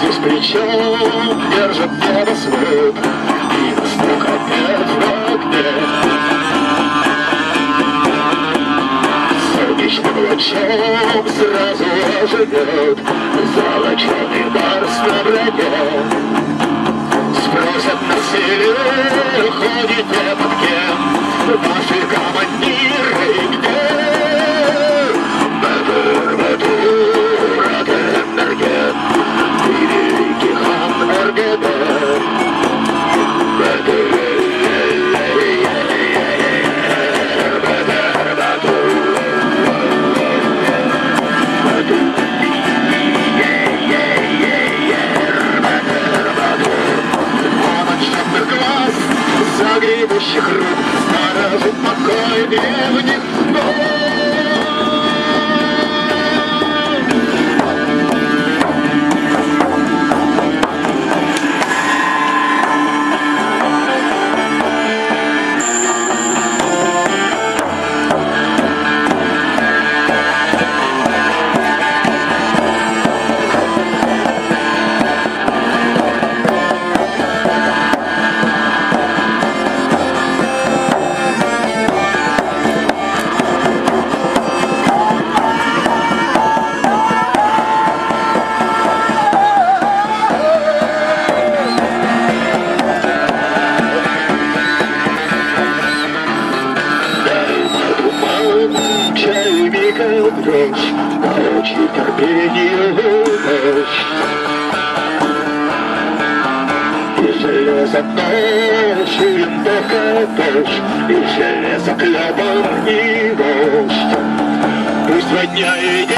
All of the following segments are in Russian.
Здесь плеча держит небо свет И вдруг опять в огне. Солнечным лучом сразу оживет Золоченый барс на броне Спросят на север, ходите загребущих рук Сторожит покой древних ног. Прочь, Короче, терпению ночь. И железо винтовка дождь, И железо клёбом и дождь. Пусть подняем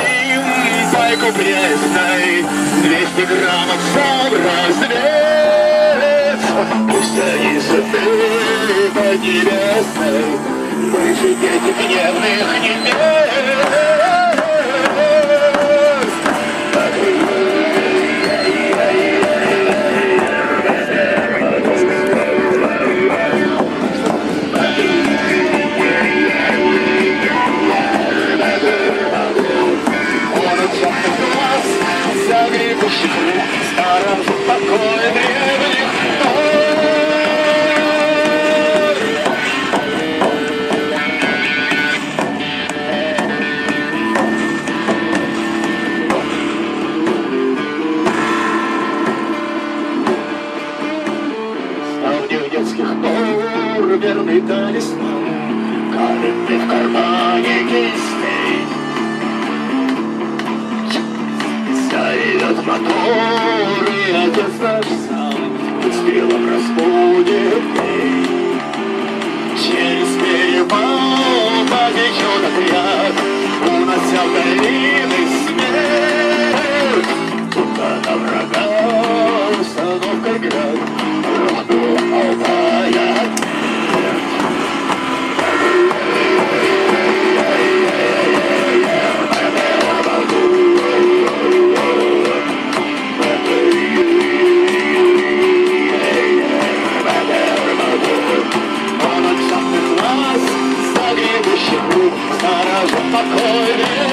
пайку пресной, Двести граммов сам разрез. Пусть они сыты по небесной, Мы же дети гневных небес. Верный талисман, Каменный в кармане кистей. Зовет мотор, Akkoin